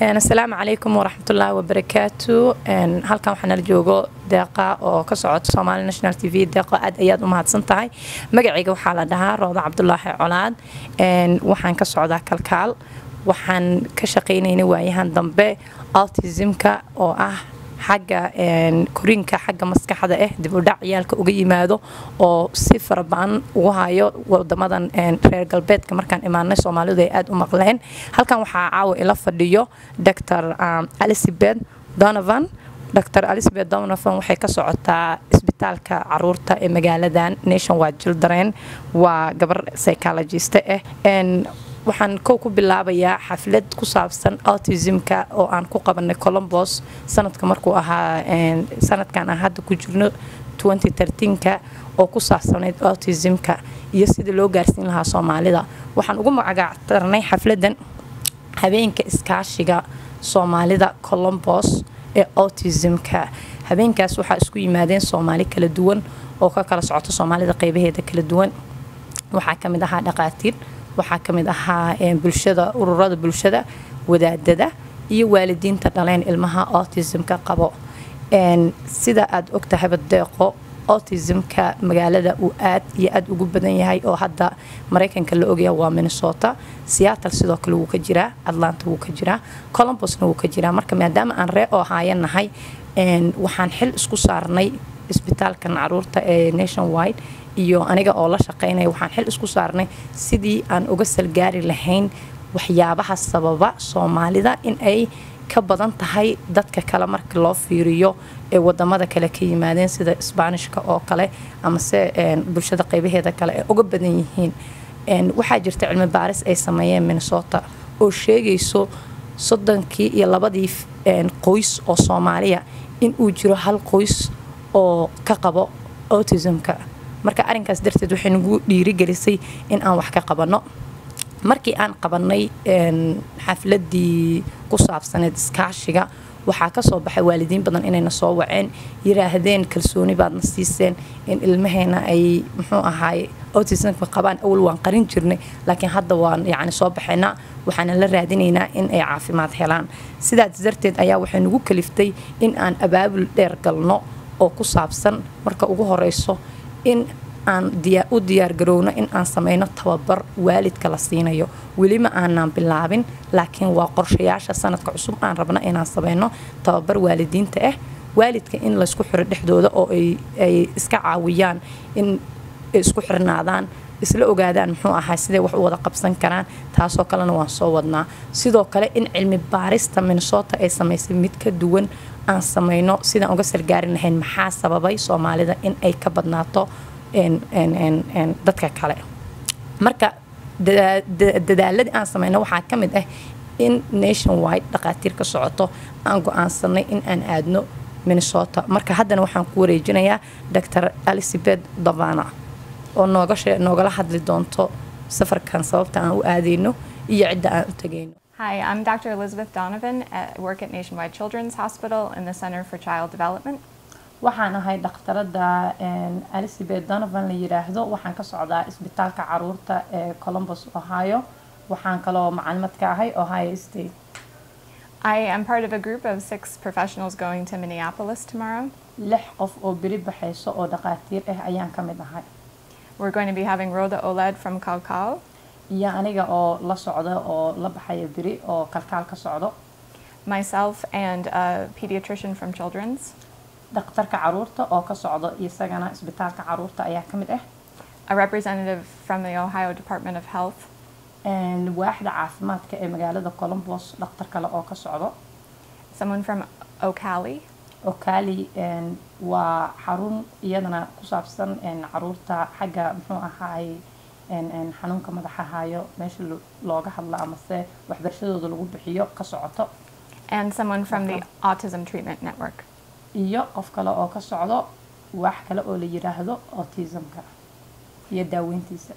asalaamu calaykum waraxmatullaahi wabarakaatu. Halkan waxaa nala joogo deeqa oo ka socota somaali national t v. Deeqo aad ayaad u mahadsan tahay. Magacayga waxaa la dhahaa rooda cabdulaahi colaad. Waxaan ka socdaa kalkaal. Waxaan ka shaqaynaynay waayahan dambe autismka oo ah xagga koriinka xagga maskaxda ah dib u dhac ciyaalka uga yimaado oo si fara ba'an ugu hayo wadamadan reer galbeedka markaan imaanay soomaalidu ay aada u maqleen. Halkan waxaa caawa ila fadhiyo dr elizabeth donovan. Dr elizabeth donovan waxay ka socotaa isbitaalka carruurta ee magaaladan nation wide children. Waa gabar psychologist ah waxaan kow ku bilaabayaa xaflad ku saabsan autismka oo aan ku qabanay colombos sanadka markuu ahaa sanadkan aan hadda ku jirno ka oo ku saabsanayd autismka iyo sidii loo gaarsiin lahaa soomaalida. Waxaan ugu magactarnay xafladan habeenka iskaashiga soomaalida colombos ee autismka. Habeenkaas waxaa isku yimaadeen soomaali kala duwan oo ka kala socota soomaalida qeybaheeda kala duwan. Waxaa ka mid ahaa dhaqaatiir waxaa ka mid ahaa bulshada ururada bulshada wadaadada iyo waalidiinta dhaleen ilmaha autismka qabo. Sida aada ogtahayba deeqo autismka magaalada uu aad iyo aad ugu badan yahay oo hadda maraykanka la ogyaha waa minnesota seattle sidoo kale wuu ka jiraa atlanta wuu ka jiraa colombosna wuu ka jiraa. Marka maadaama aan ree oo haayan nahay waxaan xil isku saarnay isbitaalkan carruurta ee nation wide iyo aniga oo la shaqaynaya waxaan xil isku saarnay sidii aan uga salgaari lahayn waxyaabaha sababa soomaalida in ay ka badan tahay dadka kale marka loo fiiriyo ee waddamada kale ka yimaadeen sida sbaanishka oo kale amase bulshada qeybaheeda kale ay uga badan yihiin. Waxaa jirta cilmi baaris ay sameeyeen minnesota oo sheegayso soddonkii iyo labadii qoys oo soomaaliya in uu jiro hal qoys oo ka qabo autismka. Marka arinkaas darteed waxay nagu dhiirigelisay in aan wax ka qabanno markii aan qabanay xafladii ku saabsaneed iskaashiga waxaa ka soo baxay waalidiin badan inayna soo waceen yiraahdeen kalsooni baadna siiseen in ilmaheena ay muxuu ahaay autismka qabaan. Awal waan qarin jirnay laakiin hadda waan yacni soo baxaynaa waxaana la raadinaynaa in ay caafimaad helaan. Sidaas darteed ayaa waxay nagu kaliftay in aan abaabul dheer galno oo ku saabsan marka ugu horeyso in aan u diyaargarowno in aan sameyno tababar waalidka la siinayo. Welima aanaan bilaabin laakiin waa qorshayaasha sanadka cusub aan rabna inaan sameyno tababar waalidiinta ah waalidka in laysku xiro dhexdooda oo ay iska caawiyaan in isku xirnaadaan isla ogaadaan muxuu ahaa siday wax u wada qabsan karaan taasoo kalena waan soo wadnaa. Sidoo kale in cilmi baarista minnesota ay samaysay mid ka duwan aan sameyno sidaan uga sargaarin lahayn. Maxaa sababay soomaalida in ay ka badnaato dadka kale? Marka dadaaladii aan sameyno waxaa ka mid ah in nation wide dhaqaatiir ka socoto. Aan go'aansanay in aan aadno minnesota. Marka haddana waxaan ku wareejinayaa dr elizabeth davana oo noogala hadli doonto safarkan sababta aan u aadayno iyo cidda aan u tegayno Hi, I'm Dr. Elizabeth Donovan. I work at Nationwide Children's Hospital in the Center for Child Development. waxaan ahay dhakhtarada elizabeth donovan la yiraahdo waxaan ka socdaa isbitaalka carruurta ee colombos ohio waxaan kaloo macalimaad ka ahay ohio state I am part of a group of six professionals going to Minneapolis tomorrow. lix qof oo beri baxayso oo dhaqaatiir ah ayaan ka mid ahay We're going to be having Rhoda Oled from Calcal, iyo aniga oo la socda oo la baxaya beri oo kalkaal ka socdo. Myself, and a pediatrician from Children's. dhakhtarka carruurta oo ka socdo isagana isbitaalka carruurta ayaa ka mid ah. A representative from the Ohio Department of Health, waaxda caafimaadka ee magaalada colombos dhakhtar kale oo ka socdo. Someone from Ocali, okaali waa xarun iyadana ku saabsan carruurta xagga muxuu ahaay xanuunka madaxa hayo meesha looga hadlo amase waxbarashadooda lagu bixiyo ka socoto. Iyo qof kale oo ka socdo wax kale oo la yiraahdo autismka iyo daaweyntiisa.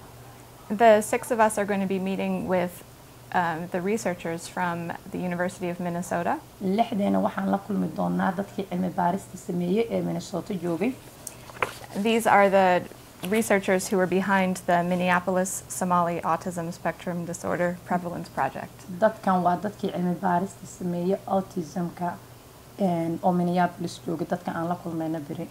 The six of us are going to be meeting with um, the researchers from the University of Minnesota. lixdeena waxaan la kulmi doonaa dadkii cilmi baarista sameeyey ee minnesota joogay. These are the researchers who are behind the Minneapolis Somali Autism Spectrum Disorder Prevalence Project. dadkan waa dadkii cilmi baarista sameeyey autismka oo minneapolis jooga dadka aan la kulmayna beri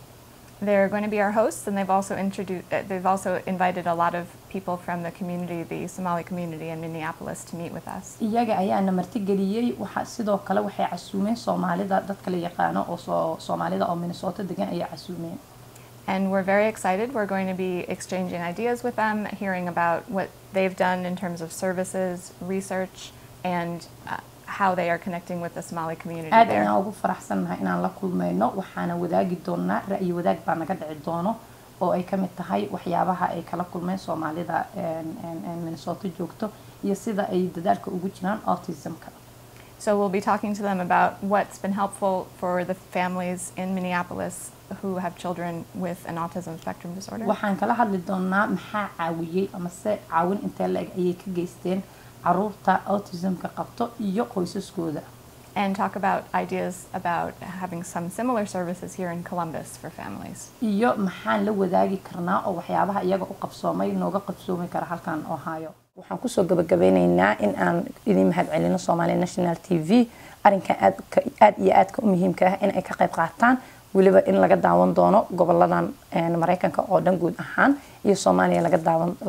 They're going to be our hosts, and they've also introduced. Uh, they've also invited a lot of people from the community, the Somali community in Minneapolis, to meet with us. iyaga ayaana martigeliyey waxa sidoo kale waxay casuumeen soomaalida dadka la yaqaano oo soo soomaalida oo minnesota degan ayay casuumeen And we're very excited. We're going to be exchanging ideas with them, hearing about what they've done in terms of services, research, and uh, how they are connecting with the Somali community aad there. ayaan ugu faraxsannahay inaan la kulmayno waxaana wadaagi doonaa ra'yi wadaag baa naga dhici doono oo ay ka mid tahay waxyaabaha ay kala kulmeen soomaalida minnesota joogto iyo sida ay dadaalka ugu jiraan autismka So we'll be talking to them about what's been helpful for the families in Minneapolis who have children with an autism spectrum disorder. waxaan kala hadli doonaa maxaa caawiyey amase caawin intee la-eg ayay ka geysteen carruurta autismka qabto iyo qoysaskooda and talk about ideas about having some similar services here in Columbus for families. iyo maxaan la wadaagi karnaa oo waxyaabaha iyaga u qabsoomay nooga qabsoomi kara halkan ohio waxaan ku soo gabagabeyneynaa in aan idin mahad celino somali national t v arrinkan aad ka- aad iyo aadka u muhiimka ah in ay ka qayb qaataan weliba in laga daawan doono goboladan mareykanka oo dhan guud ahaan iyo soomaaliya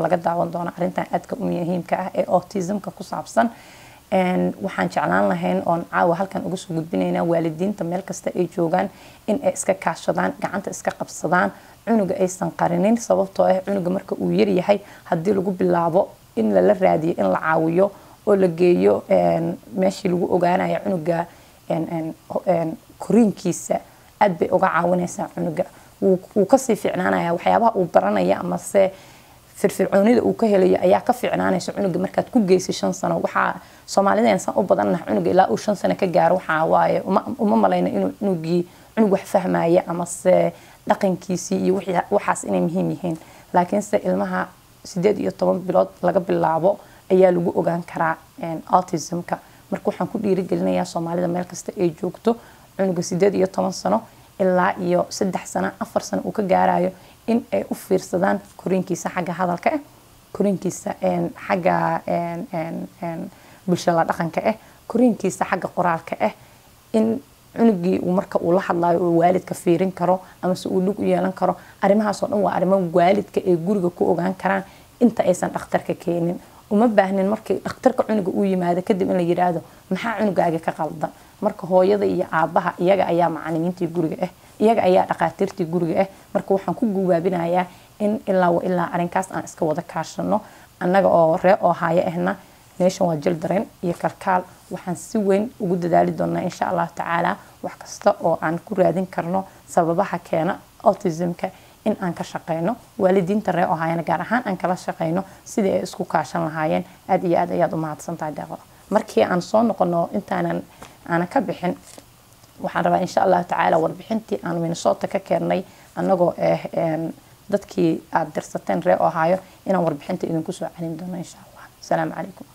laga daawan doono arrintan aadka muhiimka ah ee autismka ku saabsan. Waxaan jeclaan lahayn oon caawa halkan uga soo gudbinaynaa waalidiinta meel kasta ay joogaan in ay iska kaashadaan gacanta iska qabsadaan cunuga aysan qarinin sababtoo ah cunuga marka uu yaryahay haddii lagu bilaabo in lala raadiyo in la caawiyo oo la geeyo meeshii lagu ogaanayo cunuga koriinkiisa aad bay uga caawinaysaa cunuga. Wuu ka sii fiicnaanaya waxyaabaha uu baranaya amase firfircoonida uu ka helayo ayaa ka fiicnaanaysa cunuga. Markaad ku geysa shan sano waxaa soomaalideen san u badannaha cunuga ilaa uu shan sano ka gaaro waxaa waaye uma, malayna inuu cunugii cunug wax fahmaya amase dhaqankiisii iyo waxaas inay muhiim yihiin. Laakiinse ilmaha sideed iyo toban bilood laga bilaabo ayaa lagu ogaan karaa autismka. Marka waxaan ku dhiirigelinayaa soomaalida meel kasta ay joogto cunuga sideed iyo toban sano ilaa iyo saddex sano afar sano uu ka gaarayo in ay u fiirsadaan koriinkiisa xagga hadalka ah koriinkiisa een, xagga bulshada dhaqanka ah koriinkiisa xagga qoraalka ah in cunugii marka uu la hadlayo uu waalidka fiirin karo amase uu dhug u yeelan karo arrimahaasoo dhan waa arrimo waalidka ay guriga ku ogaan karaan inta aysan dhakhtarka keenin. Uma baahnin markii dhakhtarka cunuga uu yimaado kadib in la yidhaahdo maxaa cunugaaga ka qaldan marka hooyada iyo aabaha iyaga ayaa macalimiintii guriga ah iyaga ayaa dhaqaatiirtii guriga ah marka waxaan ku gubaabinayaa in ilaa wa ilaa arrinkaas aan iska wada kaashano annaga oo ree oo haayo ahna meeshan waa jildaren iyo kalkaal waxaan si weyn ugu dadaali doonaa insha allahu tacaala wax kasta oo aan ku raadin karno sababaha keena autismka in aan ka shaqeyno. Waalidiinta ree ohayana gaar ahaan aan kala shaqeyno sidii ay isku kaashan lahaayeen. Aad iyo aad ayaad u mahadsantahay deeqo markii aan soo noqono intaanan aanan ka bixin waxaan rabaa insha allahu tacaala warbixintii aan minnesota ka keennay annagoo ah een, dadkii aad dirsateen ree ohaayo inaan warbixinta idinku soo celin doono insha allah asalaamu calaykum